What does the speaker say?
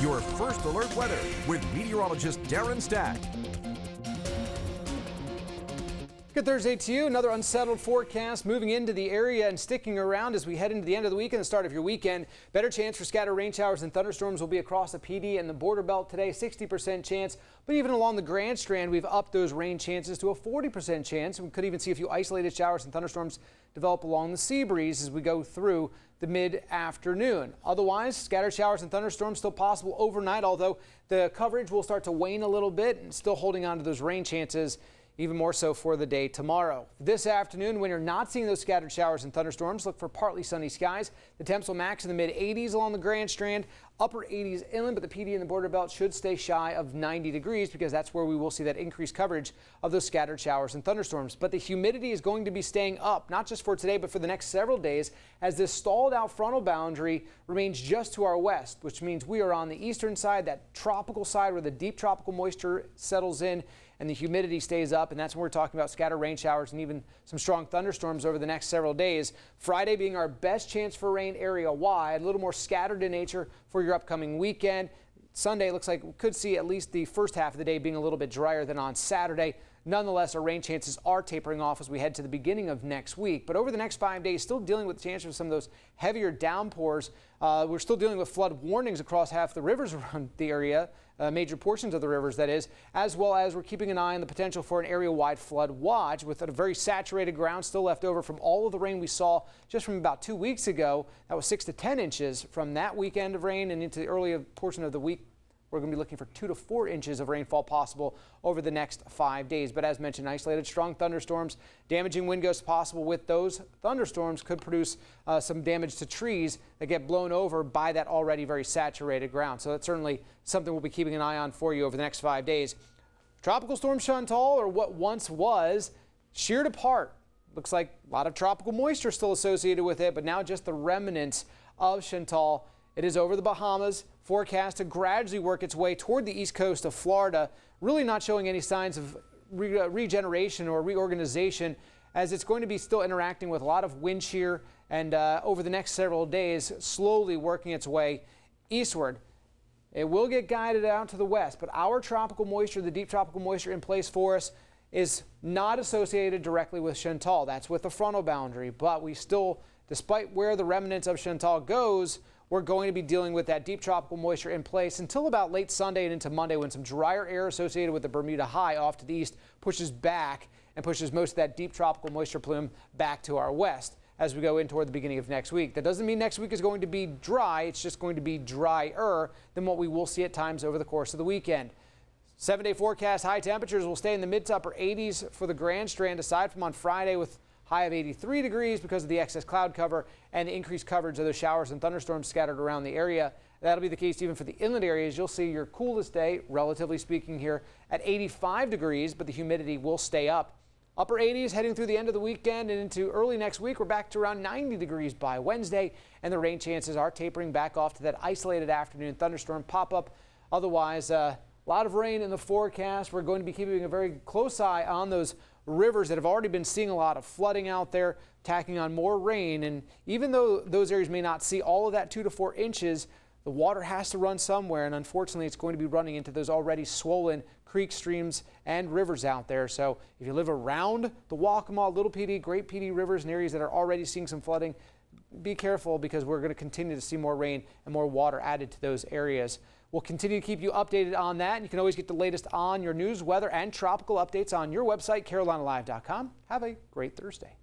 Your first alert weather with meteorologist Darren Stack. Good Thursday to you. Another unsettled forecast moving into the area and sticking around as we head into the end of the week and the start of your weekend. Better chance for scattered rain showers and thunderstorms will be across the Pee Dee and the border belt today. 60% chance, but even along the Grand Strand, we've upped those rain chances to a 40% chance. We could even see a few isolated showers and thunderstorms develop along the sea breeze as we go through the mid afternoon. Otherwise, scattered showers and thunderstorms still possible overnight, although the coverage will start to wane a little bit and still holding on to those rain chances even more so for the day tomorrow. This afternoon, when you're not seeing those scattered showers and thunderstorms, look for partly sunny skies. The temps will max in the mid 80s along the Grand Strand, upper 80s inland, but the Pee Dee and the border belt should stay shy of 90 degrees because that's where we will see that increased coverage of those scattered showers and thunderstorms. But the humidity is going to be staying up, not just for today, but for the next several days as this stalled out frontal boundary remains just to our west, which means we are on the eastern side, that tropical side where the deep tropical moisture settles in and the humidity stays up. And that's when we're talking about scattered rain showers and even some strong thunderstorms over the next several days. Friday being our best chance for rain area wide, a little more scattered in nature for your upcoming weekend. Sunday looks like we could see at least the first half of the day being a little bit drier than on Saturday. Nonetheless, our rain chances are tapering off as we head to the beginning of next week. But over the next five days, still dealing with the chance of some of those heavier downpours. Uh, we're still dealing with flood warnings across half the rivers around the area, uh, major portions of the rivers, that is, as well as we're keeping an eye on the potential for an area-wide flood watch with a very saturated ground still left over from all of the rain we saw just from about two weeks ago. That was six to 10 inches from that weekend of rain and into the early portion of the week we're going to be looking for two to four inches of rainfall possible over the next five days. But as mentioned, isolated strong thunderstorms, damaging wind gusts possible with those thunderstorms could produce uh, some damage to trees that get blown over by that already very saturated ground. So that's certainly something we'll be keeping an eye on for you over the next five days. Tropical storm Chantal, or what once was, sheared apart. Looks like a lot of tropical moisture still associated with it, but now just the remnants of Chantal. It is over the Bahamas forecast to gradually work its way toward the east coast of Florida, really not showing any signs of re uh, regeneration or reorganization as it's going to be still interacting with a lot of wind shear and uh, over the next several days slowly working its way eastward. It will get guided out to the west, but our tropical moisture, the deep tropical moisture in place for us, is not associated directly with Chantal. That's with the frontal boundary, but we still, despite where the remnants of Chantal goes, we're going to be dealing with that deep tropical moisture in place until about late Sunday and into Monday when some drier air associated with the Bermuda high off to the east pushes back and pushes most of that deep tropical moisture plume back to our west as we go in toward the beginning of next week. That doesn't mean next week is going to be dry. It's just going to be drier than what we will see at times over the course of the weekend. Seven day forecast high temperatures will stay in the mid to upper 80s for the Grand Strand aside from on Friday with high of 83 degrees because of the excess cloud cover and the increased coverage of the showers and thunderstorms scattered around the area. That'll be the case even for the inland areas. You'll see your coolest day, relatively speaking, here at 85 degrees, but the humidity will stay up. Upper 80s heading through the end of the weekend and into early next week. We're back to around 90 degrees by Wednesday, and the rain chances are tapering back off to that isolated afternoon thunderstorm pop up. Otherwise, uh, a lot of rain in the forecast. We're going to be keeping a very close eye on those rivers that have already been seeing a lot of flooding out there, tacking on more rain. And even though those areas may not see all of that two to four inches, the water has to run somewhere. And unfortunately, it's going to be running into those already swollen creeks, streams, and rivers out there. So if you live around the Waccamaw, Little Dee, Great Dee rivers and areas that are already seeing some flooding, be careful because we're going to continue to see more rain and more water added to those areas. We'll continue to keep you updated on that. And You can always get the latest on your news, weather, and tropical updates on your website, carolinalive.com. Have a great Thursday.